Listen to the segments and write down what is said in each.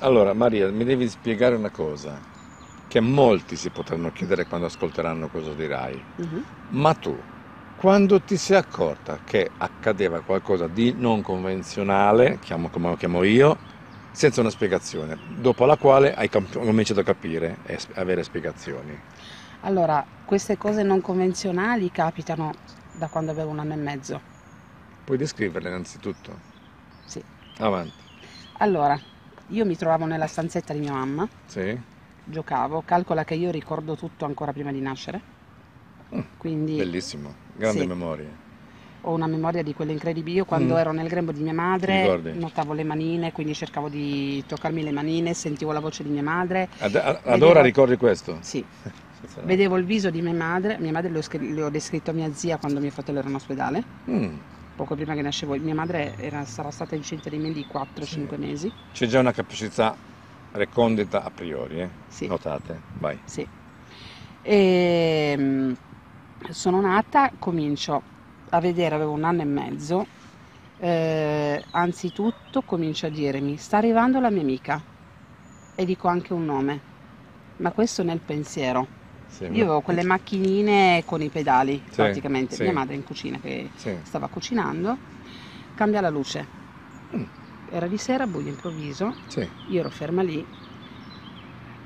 Allora, Maria, mi devi spiegare una cosa che molti si potranno chiedere quando ascolteranno cosa dirai. Mhm. Ma tu, quando ti sei accorta che accadeva qualcosa di non convenzionale, chiamo come lo chiamo io, senza una spiegazione, dopo la quale hai com- cominciato a capire e avere spiegazioni. Allora, queste cose non convenzionali capitano da quando avevo un anno e mezzo. Puoi descriverle innanzitutto? Sì. Avanti. Allora, io mi trovavo nella stanzetta di mia mamma, Sì? giocavo, calcola che io ricordo tutto ancora prima di nascere. Mm, Quindi Bellissimo, grandi Sì. memorie. ho una memoria di quelle incredibili. Io quando Mm. ero nel grembo di mia madre notavo le manine, quindi cercavo di toccarmi le manine, sentivo la voce di mia madre. Ad, ad Vedevo- ora ricordi questo? Sì, vedevo il viso di mia madre, mia madre le ho descritto a mia zia quando mio fratello era in ospedale, Mm, poco prima che nascevo. Mia madre era- sarà stata incinta di me di 4-5 mesi. C'è già una capacità recondita a priori, eh? Sì. Notate, vai. Sì. E, mm, sono nata, comincio a vedere, avevo un anno e mezzo, eh, anzitutto comincio a dirmi, sta arrivando la mia amica e dico anche un nome, ma questo nel pensiero. Sì, Io avevo quelle macchinine con i pedali, Sì, praticamente, sì. mia madre in cucina che Sì. stava cucinando, cambia la luce. Mm. Era di sera, buio improvviso, Sì. io ero ferma lì.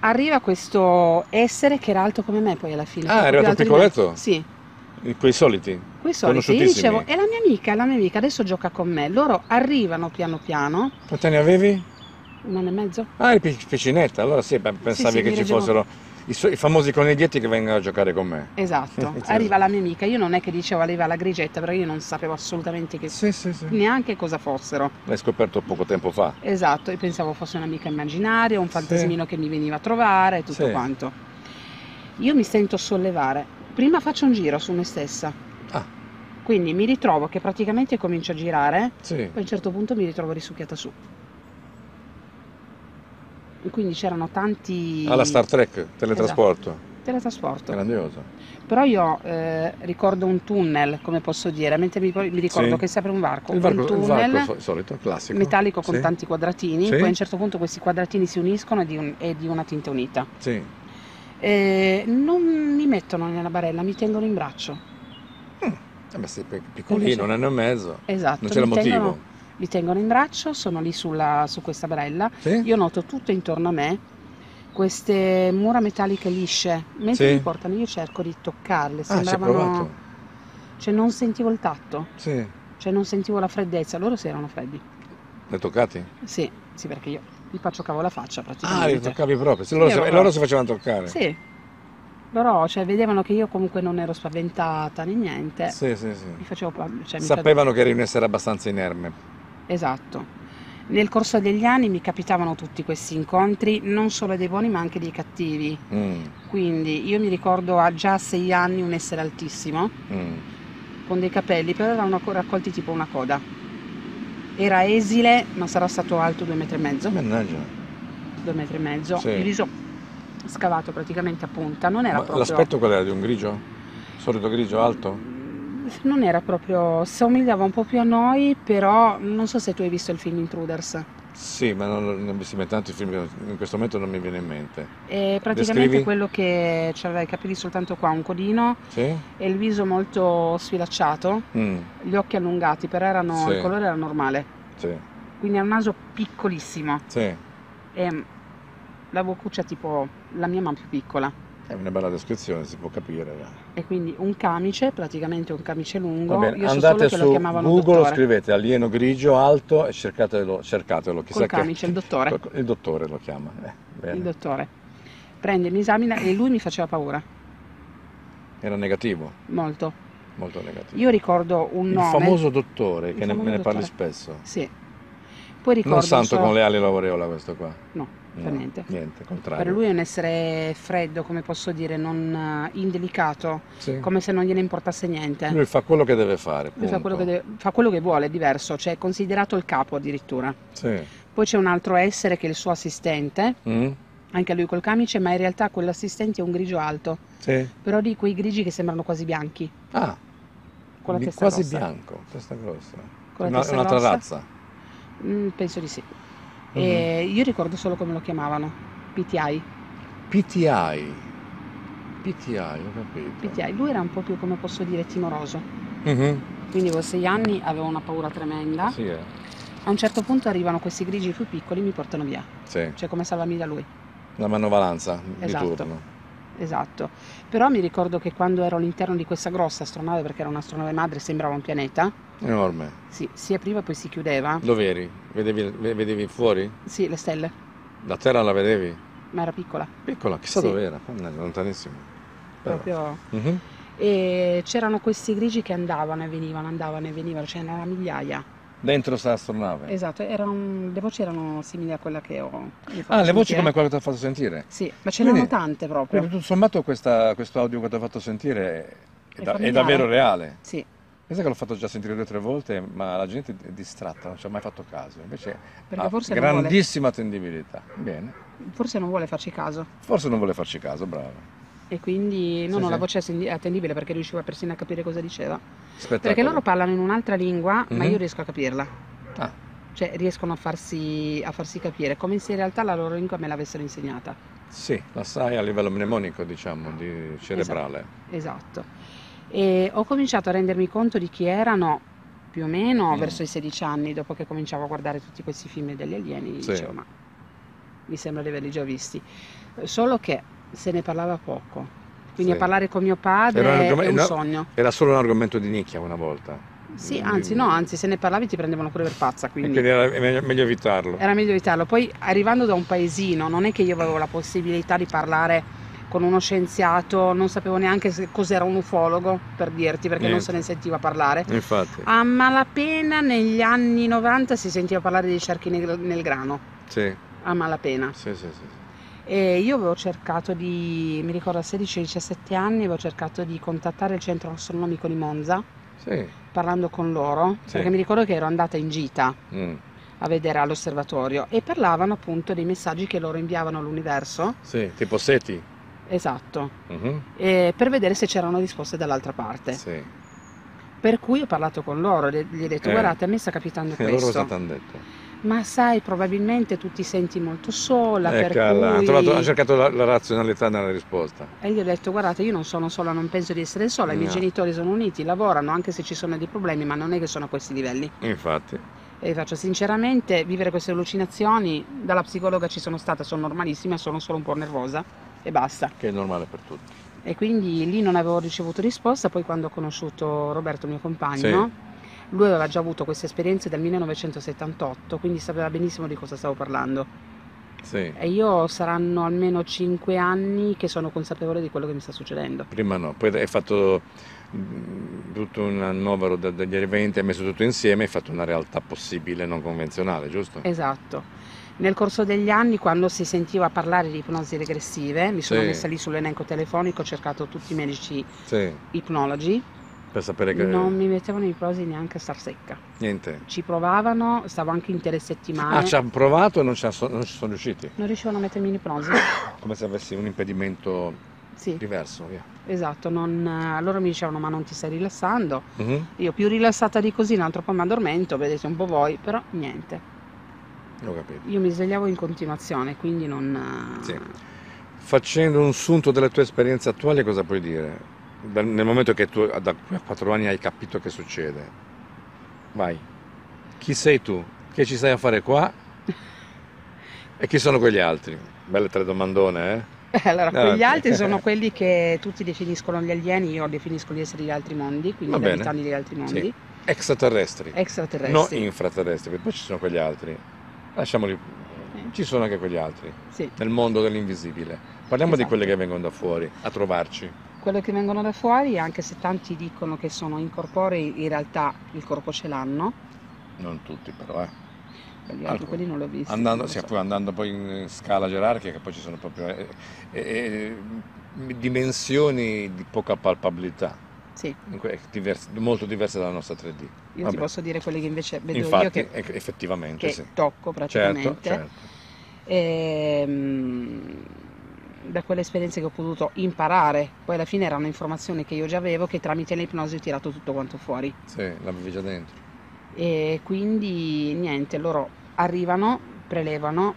Arriva questo essere che era alto come me poi alla fine. Ah, è arrivato piccoletto? Sì, Quei soliti? quei soliti. Io dicevo, è la mia amica, è la mia amica, adesso gioca con me. Loro arrivano piano piano, Quanti anni avevi? un anno e mezzo. Ah, eri pic- piccinetta, allora sì, pensavi che ci fossero i, so- i famosi coniglietti che vengono a giocare con me. Esatto, arriva la mia amica. Io non è che dicevo arriva la grigetta, perché io non sapevo assolutamente che Sì, sì, sì. neanche cosa fossero. L'hai scoperto poco tempo fa. Esatto, io pensavo fosse un'amica immaginaria, un fantasmino che mi veniva a trovare, tutto Sì. quanto. Io mi sento sollevare. Prima faccio un giro su me stessa. Ah, Quindi mi ritrovo che praticamente comincio a girare, sì. poi a un certo punto mi ritrovo risucchiata su. Quindi c'erano tanti Alla Star Trek, teletrasporto. teletrasporto. Grandioso. Però io eh, ricordo un tunnel, come posso dire, mentre mi, mi ricordo Sì. che si apre un varco, Il varco, un tunnel varco so- solito, classico. metallico con Sì, tanti quadratini, Sì. poi a un certo punto questi quadratini si uniscono e di, un- e di una tinta unita. Sì. E non mi mettono nella barella, mi tengono in braccio. Eh beh, sei pic- piccolino, un anno e mezzo. Esatto. Non c'era motivo. tengono- mi tengono in braccio, sono lì sulla- su questa barella. Sì? Io noto tutto intorno a me, queste mura metalliche lisce. Mentre Sì. mi portano io cerco di toccarle, Ah, sembravano... provato. cioè non sentivo il tatto, Sì. cioè non sentivo la freddezza, loro si erano freddi. Li hai toccati? Sì, sì perché io gli faccio cavo la faccia Ah, li praticamente. toccavi proprio. Sì, loro, si- e loro si facevano toccare. Sì. Loro cioè, vedevano che io comunque non ero spaventata né niente. Sì, sì, sì. Mi facevo cioè, mi Sapevano che eri un essere abbastanza inerme. Esatto. Nel corso degli anni mi capitavano tutti questi incontri, non solo dei buoni ma anche dei cattivi. Mm, Quindi io mi ricordo a già sei anni un essere altissimo, mm. con dei capelli, però erano co- raccolti tipo una coda. Era esile, ma sarà stato alto due metri e mezzo. Mannaggia. Due metri e mezzo. Sì. Il viso scavato praticamente a punta. Non era Ma proprio... l'aspetto qual era di un grigio? Solito grigio alto? Non era proprio... somigliava un po' più a noi, però non so se tu hai visto il film Intruders. Sì, ma non, ne ho visti tanti film che in questo momento non mi viene in mente. È praticamente Descrivi? quello che aveva i capelli soltanto qua, un codino Sì? e il viso molto sfilacciato, Mm, gli occhi allungati, però erano, Sì. il colore era normale. sì, Quindi era un naso piccolissimo sì. e la boccuccia tipo la mia ma più piccola. È una bella descrizione, si può capire. E quindi un camice, praticamente un camice lungo. Va bene, Io so andate solo che lo su Google, scrivete alieno grigio alto e cercatelo. cercatelo chissà Col che- camice, il dottore. Il dottore lo chiama. Eh. Il dottore. Prende, mi esamina e lui mi faceva paura, Era negativo, molto. molto negativo. Io ricordo un Il nome. famoso dottore, Il che ne, famoso me ne parli spesso. Sì. Poi ricordo Non santo so- con le ali all'aureola questo qua. No, No, niente. Niente, contrario. Per lui è un essere freddo, come posso dire, non eh, indelicato, Sì. come se non gliene importasse niente. Lui fa quello che deve fare. Lui fa quello, che deve- fa quello che vuole, è diverso, cioè è considerato il capo addirittura. Sì. Poi c'è un altro essere che è il suo assistente, Mm? anche lui col camice, ma in realtà quell'assistente è un grigio alto, Sì. però di quei grigi che sembrano quasi bianchi, Ah, con la testa quasi grossa. bianco, testa grossa. Con la Una- testa un'altra grossa? razza. Mm, penso di sì. E io ricordo solo come lo chiamavano, PTI. PTI. PTI, ho capito. PTI. Lui era un po' più, come posso dire, timoroso. Mhm, Quindi avevo sei anni, avevo una paura tremenda. Sì, eh. A un certo punto arrivano questi grigi più piccoli e mi portano via. Sì. Cioè come salvarmi da lui. La manovalanza di Esatto. turno. Esatto. Però mi ricordo che quando ero all'interno di questa grossa astronave, perché era un'astronave madre, sembrava un pianeta, Enorme. sì, si apriva e poi si chiudeva. Dove eri? Vedevi, ve- vedevi fuori? Sì, le stelle, La terra la vedevi? ma era piccola, Piccola, chissà Sì. dove era, lontanissimo. Però. proprio. Mhm. E c'erano questi grigi che andavano e venivano, andavano e venivano, ce n'erano migliaia. Dentro sta astronave. Esatto, erano, le voci erano simili a quella che ho. fatto Ah, le voci come quella che ti ho fatto sentire. Sì, ma ce n'erano tante proprio. Quindi tutto sommato questa- questo audio che ti ho fatto sentire è, È da- è davvero reale. Sì, Pensa che l'ho fatto già sentire due o tre volte, ma la gente è distratta, non ci ha mai fatto caso. Invece Perché ha forse non vuole. grandissima attendibilità. Bene. forse non vuole farci caso. Forse non vuole farci caso, bravo. E quindi no, Sì, no, sì. la voce attendibile perché riusciva persino a capire cosa diceva. Spettacolo. Perché loro parlano in un'altra lingua, ma Mhm. io riesco a capirla. Ah, Cioè riescono a farsi, a farsi capire, come se in realtà la loro lingua me l'avessero insegnata. sì, la sai a livello mnemonico, diciamo, di cerebrale. Esatto. E ho cominciato a rendermi conto di chi erano più o meno Mm. verso i 16 anni, dopo che cominciavo a guardare tutti questi film degli alieni, Sì. dicevo ma mi sembra di averli già visti. Solo che se ne parlava poco. Quindi Sì. a parlare con mio padre Era un è argom- un no. sogno. Era solo un argomento di nicchia una volta. Sì, anzi no, anzi se ne parlavi ti prendevano pure per pazza, quindi quindi era meglio, meglio evitarlo. era meglio evitarlo. Poi arrivando da un paesino, non è che io avevo la possibilità di parlare con uno scienziato, non sapevo neanche se- cos'era un ufologo, per dirti, perché non Niente. se ne sentiva parlare. Infatti, A malapena negli anni 90 si sentiva parlare di cerchi nel, nel grano, sì, a malapena. sì, sì, sì. E io avevo cercato di, mi ricordo a 16-17 anni, avevo cercato di contattare il centro astronomico di Monza, Sì. parlando con loro, Sì. perché mi ricordo che ero andata in gita Mm, a vedere all'osservatorio e parlavano appunto dei messaggi che loro inviavano all'universo, sì, tipo Seti. esatto, Mhm, e per vedere se c'erano risposte dall'altra parte. Sì. Per cui ho parlato con loro, gli ho detto Eh. guardate a me sta capitando E loro cosa questo, ti hanno detto? Ma sai probabilmente tu ti senti molto sola, Ecco, allora, cui... ha trovato- ha cercato la, la razionalità nella risposta. E gli ho detto guardate io non sono sola, non penso di essere sola, i miei No. genitori sono uniti, lavorano anche se ci sono dei problemi, ma non è che sono a questi livelli. Infatti, E faccio sinceramente vivere queste allucinazioni, dalla psicologa ci sono stata, sono normalissime, sono solo un po' nervosa e basta. che è normale per tutti. E quindi lì non avevo ricevuto risposta, poi quando ho conosciuto Roberto, mio compagno, lui aveva già avuto queste esperienze dal 1978, quindi sapeva benissimo di cosa stavo parlando. Sì. E io saranno almeno 5 anni che sono consapevole di quello che mi sta succedendo. Prima no, poi hai fatto mm, tutto un novero de- degli eventi, hai messo tutto insieme, hai fatto una realtà possibile, non convenzionale, giusto? Esatto. Nel corso degli anni, quando si sentiva parlare di ipnosi regressive, mi sono Sì. messa lì sull'elenco telefonico, ho cercato tutti i medici Sì, ipnologi, per sapere che... non mi mettevano in ipnosi neanche a star secca. Niente. Ci provavano, stavo anche in tre settimane, Ah, ci hanno provato e non, ci ha- non ci sono riusciti. non riuscivano a mettermi in ipnosi. Come se avessi un impedimento Sì, diverso, via. esatto, non, eh, loro mi dicevano ma non ti stai rilassando. Mhm, Io più rilassata di così, un altro po' mi addormento, vedete un po' voi, però niente. Ho capito. Io mi svegliavo in continuazione, quindi non... eh, Sì. Facendo un sunto delle tue esperienze attuali, cosa puoi dire? Dal- nel momento che tu da qui a quattro anni hai capito che succede. Vai. Chi sei tu? Che ci stai a fare qua? E chi sono quegli altri? Belle tre domandone, eh? Allora, Ah, quegli altri sono quelli che tutti definiscono gli alieni, io definisco gli esseri di altri mondi, quindi gli abitanti degli altri mondi, Sì. Extraterrestri. Non extraterrestri. infraterrestri, perché poi ci sono quegli altri. Lasciamoli. Ci sono anche quegli altri. Sì. Nel mondo dell'invisibile. Parliamo di Esatto. quelli che vengono da fuori a trovarci. Quello che vengono da fuori, anche se tanti dicono che sono incorporei, in realtà il corpo ce l'hanno, Non tutti, però, eh. altri Alcuni. quelli non l'ho visti. Andando, non sì, so. poi andando poi in scala gerarchica, poi ci sono proprio eh, eh, eh, dimensioni di poca palpabilità, Sì, diverse- molto diverse dalla nostra 3D. io Vabbè. ti posso dire quelli che invece vedo Infatti, io che, effettivamente, che sì. tocco praticamente. Certo, certo. Ehm, da quelle esperienze che ho potuto imparare, poi alla fine erano informazioni che io già avevo, che tramite l'ipnosi ho tirato tutto quanto fuori. Sì, l'avevi già dentro. E quindi niente, loro arrivano, prelevano,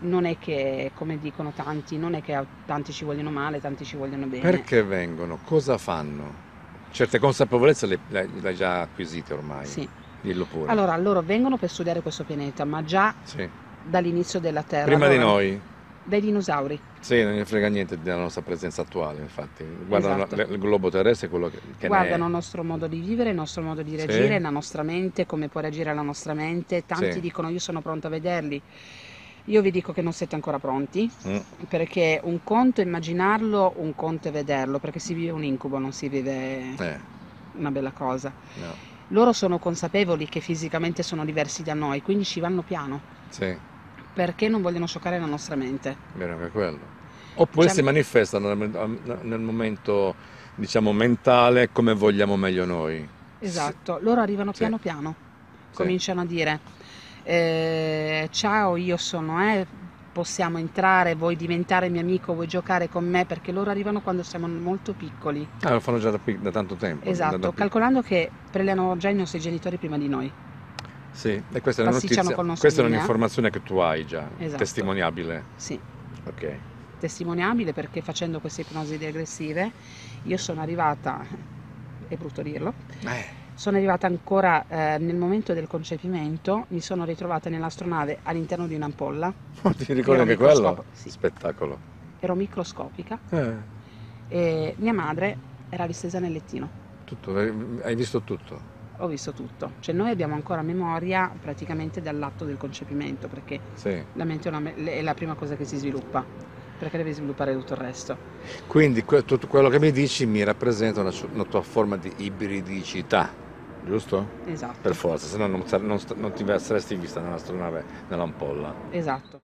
non è che, come dicono tanti, non è che tanti ci vogliono male, tanti ci vogliono bene. Perché vengono? Cosa fanno? Certe consapevolezze le, le, le hai già acquisite ormai. Sì. Dillo pure. Allora, loro vengono per studiare questo pianeta, ma già Sì. dall'inizio della Terra. Prima di Allora, noi. Dai dinosauri. Sì, non ne frega niente della nostra presenza attuale, infatti. Guardano Esatto. il globo terrestre, quello che, che Guardano il nostro modo di vivere, il nostro modo di Sì. reagire, la nostra mente, come può reagire la nostra mente. Tanti Sì. dicono io sono pronto a vederli. Io vi dico che non siete ancora pronti, Mm, perché un conto è immaginarlo, un conto è vederlo, perché si vive un incubo, non si vive eh, una bella cosa. no. Loro sono consapevoli che fisicamente sono diversi da noi, quindi ci vanno piano, Sì, perché non vogliono scioccare la nostra mente. vero anche quello. Oppure Diciamo- si manifestano nel, nel momento, diciamo, mentale come vogliamo meglio noi. Esatto, loro arrivano Sì. piano piano, Sì. cominciano a dire eh, ciao io sono eh, possiamo entrare, vuoi diventare mio amico, vuoi giocare con me, perché loro arrivano quando siamo molto piccoli. Ah, lo fanno già da, da tanto tempo. Esatto, da- da- calcolando che preleano già i nostri genitori prima di noi. Sì, e questa è una notizia, questa è un'informazione che tu hai già, Esatto. testimoniabile. Sì, Ok. Testimoniabile perché facendo queste ipnosi regressive io sono arrivata, è brutto dirlo, Eh, sono arrivata ancora eh, nel momento del concepimento, mi sono ritrovata nell'astronave all'interno di un'ampolla, ti ricordi anche quello? sì. Spettacolo. ero microscopica Eh, e mia madre era distesa nel lettino. tutto, hai hai visto tutto. Ho visto tutto, cioè noi abbiamo ancora memoria praticamente dall'atto del concepimento perché Sì. la mente è, una me- è la prima cosa che si sviluppa, perché deve sviluppare tutto il resto. Quindi tutto quello che mi dici mi rappresenta una, una tua forma di ibridicità, giusto? Esatto, Per forza, se no non, non non ti saresti vista nell'astronave nell'ampolla. esatto.